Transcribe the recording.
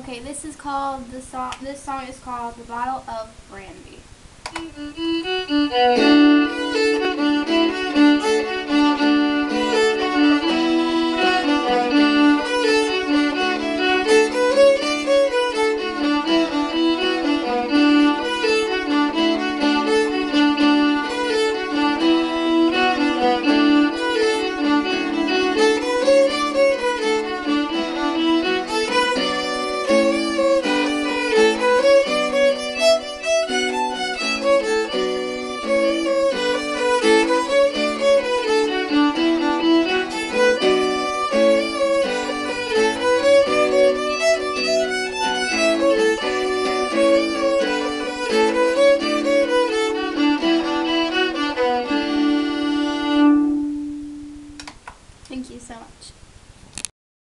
Okay, this is called the song. This song is called "The Bottle of Brandy." you so much.